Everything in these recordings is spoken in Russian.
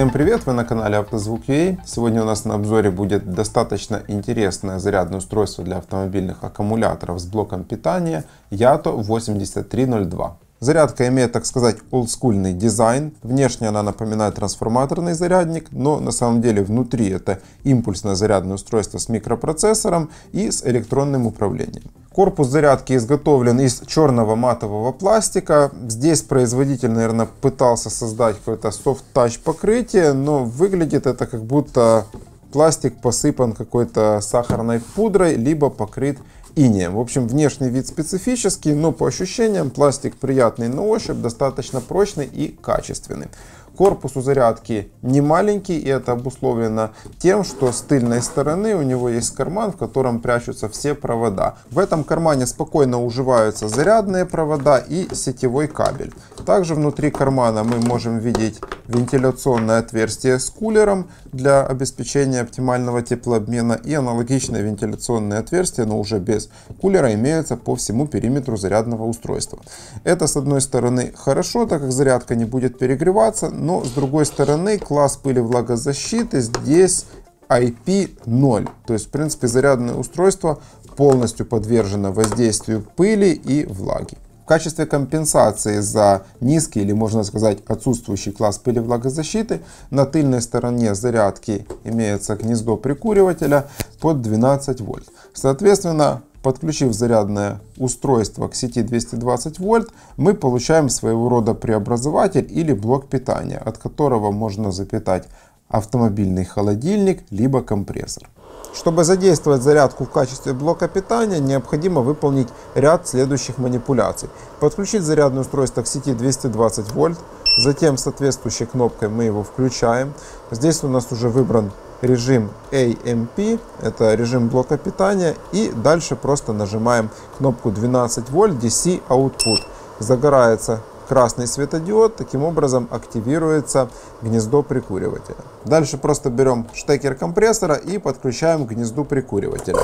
Всем привет, вы на канале Автозвук.ua. Сегодня у нас на обзоре будет достаточно интересное зарядное устройство для автомобильных аккумуляторов с блоком питания Yato 8302. Зарядка имеет, так сказать, олдскульный дизайн. Внешне она напоминает трансформаторный зарядник, но на самом деле внутри это импульсное зарядное устройство с микропроцессором и с электронным управлением. Корпус зарядки изготовлен из черного матового пластика. Здесь производитель, наверное, пытался создать какое-то soft-touch покрытие, но выглядит это как будто пластик посыпан какой-то сахарной пудрой, либо покрыт инеем. В общем, внешний вид специфический, но по ощущениям пластик приятный на ощупь, достаточно прочный и качественный. Корпус у зарядки не маленький, и это обусловлено тем, что с тыльной стороны у него есть карман, в котором прячутся все провода. В этом кармане спокойно уживаются зарядные провода и сетевой кабель. Также внутри кармана мы можем видеть вентиляционное отверстие с кулером для обеспечения оптимального теплообмена и аналогичное вентиляционное отверстие, но уже без кулера, имеются по всему периметру зарядного устройства. Это с одной стороны хорошо, так как зарядка не будет перегреваться, но с другой стороны класс пыли влагозащиты здесь IP0. То есть в принципе зарядное устройство полностью подвержено воздействию пыли и влаги качестве компенсации за низкий или можно сказать отсутствующий класс пыли влагозащиты на тыльной стороне зарядки имеется гнездо прикуривателя под 12 вольт. Соответственно, подключив зарядное устройство к сети 220 вольт, мы получаем своего рода преобразователь или блок питания, от которого можно запитать автомобильный холодильник либо компрессор. Чтобы задействовать зарядку в качестве блока питания, необходимо выполнить ряд следующих манипуляций. Подключить зарядное устройство к сети 220 вольт, затем соответствующей кнопкой мы его включаем. Здесь у нас уже выбран режим AMP, это режим блока питания, и дальше просто нажимаем кнопку 12 вольт DC Output. Загорается красный светодиод, таким образом активируется гнездо прикуривателя. Дальше просто берем штекер компрессора и подключаем к гнезду прикуривателя.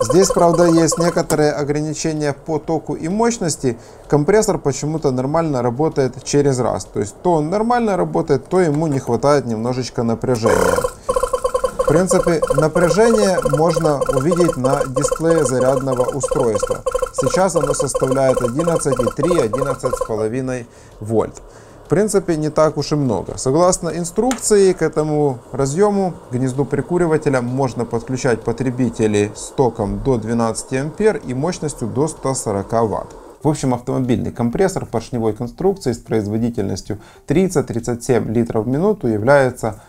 Здесь, правда, есть некоторые ограничения по току и мощности. Компрессор почему-то нормально работает через раз. То есть то он нормально работает, то ему не хватает немножечко напряжения. Принципе, напряжение можно увидеть на дисплее зарядного устройства. Сейчас оно составляет 11,3-11,5 вольт. В принципе, не так уж и много. Согласно инструкции, к этому разъему, гнезду прикуривателя, можно подключать потребители с током до 12 ампер и мощностью до 140 ватт. В общем, автомобильный компрессор поршневой конструкции с производительностью 30-37 литров в минуту является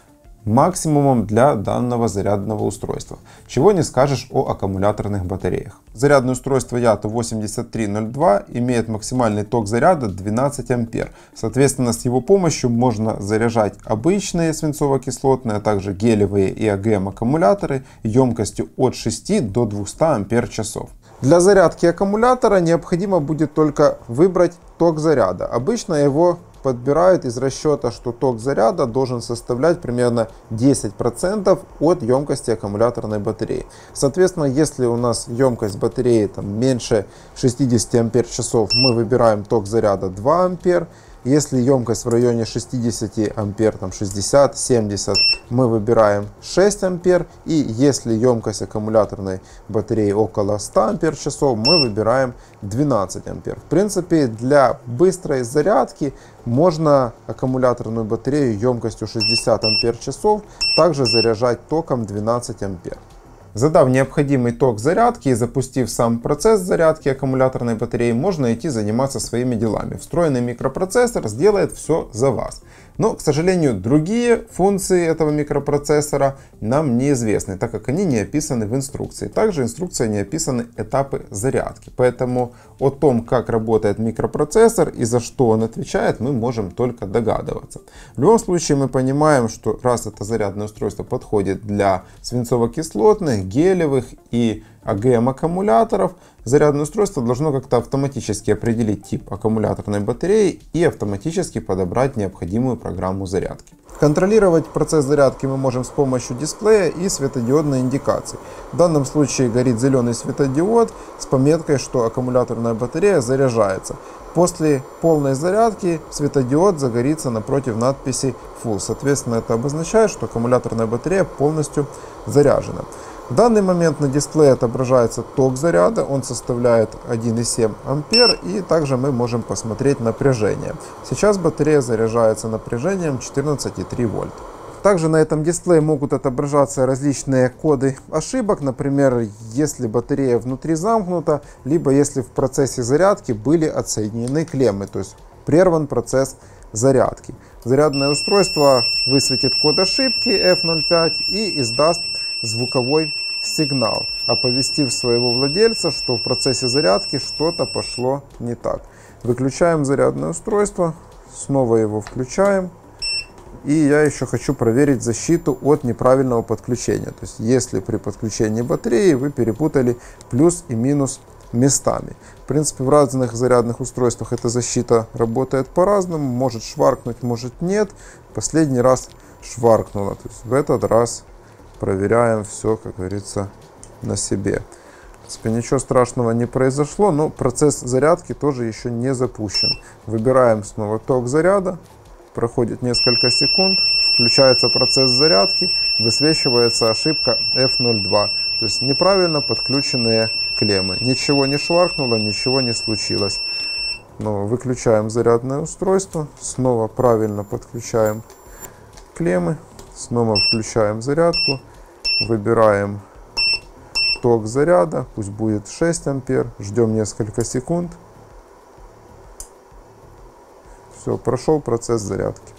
максимумом для данного зарядного устройства. Чего не скажешь о аккумуляторных батареях. Зарядное устройство Yato 8302 имеет максимальный ток заряда 12 ампер. Соответственно, с его помощью можно заряжать обычные свинцово-кислотные, а также гелевые и АГМ аккумуляторы емкостью от 6 до 200 ампер часов. Для зарядки аккумулятора необходимо будет только выбрать ток заряда. Обычно его подбирают из расчета, что ток заряда должен составлять примерно 10% от емкости аккумуляторной батареи. Соответственно, если у нас емкость батареи там, меньше 60 ампер часов, мы выбираем ток заряда 2 ампер. Если емкость в районе 60 ампер, там 60-70, мы выбираем 6 ампер. И если емкость аккумуляторной батареи около 100 ампер часов, мы выбираем 12 ампер. В принципе, для быстрой зарядки можно аккумуляторную батарею емкостью 60 ампер часов также заряжать током 12 ампер. Задав необходимый ток зарядки и запустив сам процесс зарядки аккумуляторной батареи, можно идти заниматься своими делами. Встроенный микропроцессор сделает все за вас. Но, к сожалению, другие функции этого микропроцессора нам неизвестны, так как они не описаны в инструкции. Также в инструкции не описаны этапы зарядки. Поэтому о том, как работает микропроцессор и за что он отвечает, мы можем только догадываться. В любом случае мы понимаем, что раз это зарядное устройство подходит для свинцово-кислотных, гелевых и АГМ аккумуляторов, зарядное устройство должно как-то автоматически определить тип аккумуляторной батареи и автоматически подобрать необходимую программу зарядки. Контролировать процесс зарядки мы можем с помощью дисплея и светодиодной индикации. В данном случае горит зеленый светодиод с пометкой, что аккумуляторная батарея заряжается. После полной зарядки светодиод загорится напротив надписи Full. Соответственно, это обозначает, что аккумуляторная батарея полностью заряжена. В данный момент на дисплее отображается ток заряда, он составляет 1,7 ампер и также мы можем посмотреть напряжение. Сейчас батарея заряжается напряжением 14,3 вольт. Также на этом дисплее могут отображаться различные коды ошибок, например, если батарея внутри замкнута, либо если в процессе зарядки были отсоединены клеммы, то есть прерван процесс зарядки. Зарядное устройство высветит код ошибки F05 и издаст звуковой сигнал, оповестив своего владельца, что в процессе зарядки что-то пошло не так. Выключаем зарядное устройство, снова его включаем. И я еще хочу проверить защиту от неправильного подключения. То есть, если при подключении батареи вы перепутали плюс и минус местами. В принципе, в разных зарядных устройствах эта защита работает по-разному. Может шваркнуть, может нет. Последний раз шваркнула. То есть, в этот раз проверяем все, как говорится, на себе. В принципе, ничего страшного не произошло, но процесс зарядки тоже еще не запущен. Выбираем снова ток заряда. Проходит несколько секунд, включается процесс зарядки, высвечивается ошибка F02. То есть неправильно подключенные клеммы. Ничего не шваркнуло, ничего не случилось. Но выключаем зарядное устройство, снова правильно подключаем клеммы, снова включаем зарядку, выбираем ток заряда, пусть будет 6 ампер, ждем несколько секунд. Все, прошел процесс зарядки.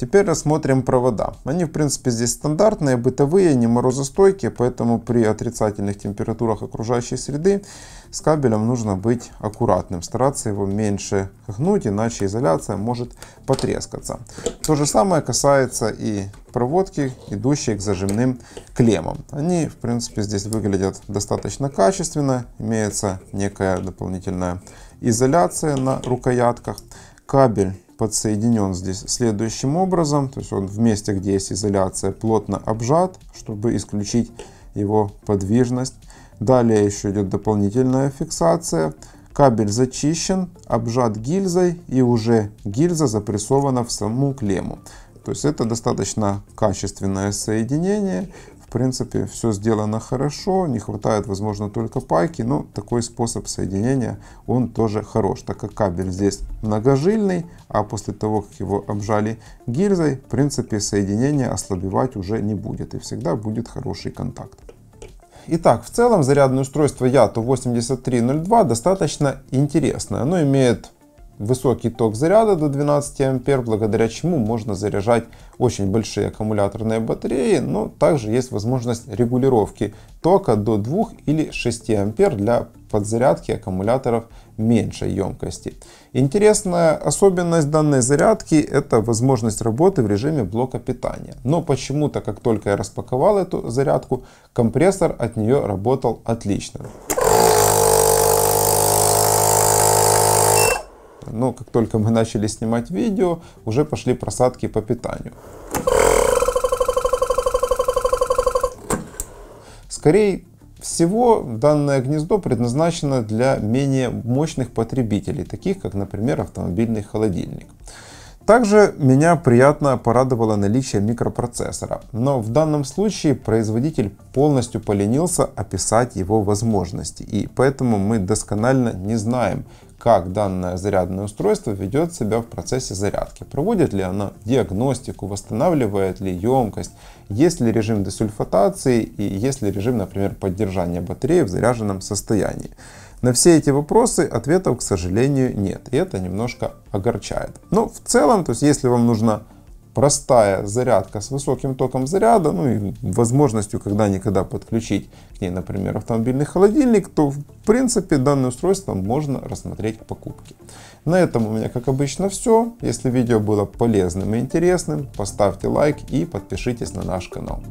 Теперь рассмотрим провода. Они, в принципе, здесь стандартные, бытовые, не морозостойкие, поэтому при отрицательных температурах окружающей среды с кабелем нужно быть аккуратным, стараться его меньше гнуть, иначе изоляция может потрескаться. То же самое касается и проводки, идущие к зажимным клеммам. Они, в принципе, здесь выглядят достаточно качественно, имеется некая дополнительная изоляция на рукоятках. Кабель подсоединен здесь следующим образом. То есть он в месте, где есть изоляция, плотно обжат, чтобы исключить его подвижность. Далее еще идет дополнительная фиксация. Кабель зачищен, обжат гильзой и уже гильза запрессована в саму клемму. То есть это достаточно качественное соединение в принципе, все сделано хорошо, не хватает, возможно, только пайки, но такой способ соединения, он тоже хорош, так как кабель здесь многожильный, а после того, как его обжали гильзой, в принципе, соединение ослабевать уже не будет, и всегда будет хороший контакт. Итак, в целом зарядное устройство Yato 8302 достаточно интересное. Оно имеет высокий ток заряда до 12 ампер, благодаря чему можно заряжать очень большие аккумуляторные батареи, но также есть возможность регулировки тока до 2 или 6 ампер для подзарядки аккумуляторов меньшей емкости. Интересная особенность данной зарядки это возможность работы в режиме блока питания. Но почему-то, как только я распаковал эту зарядку, компрессор от нее работал отлично. Но как только мы начали снимать видео, уже пошли просадки по питанию. Скорее всего, данное гнездо предназначено для менее мощных потребителей, таких как, например, автомобильный холодильник. Также меня приятно порадовало наличие микропроцессора, но в данном случае производитель полностью поленился описать его возможности, и поэтому мы досконально не знаем, как данное зарядное устройство ведет себя в процессе зарядки. Проводит ли оно диагностику, восстанавливает ли емкость, есть ли режим десульфатации и есть ли режим, например, поддержания батареи в заряженном состоянии. На все эти вопросы ответов, к сожалению, нет. И это немножко огорчает. Но в целом, то есть если вам нужна простая зарядка с высоким током заряда, ну и возможностью когда-никогда подключить к ней, например, автомобильный холодильник, то в принципе данное устройство можно рассмотреть к покупке. На этом у меня, как обычно, все. Если видео было полезным и интересным, поставьте лайк и подпишитесь на наш канал.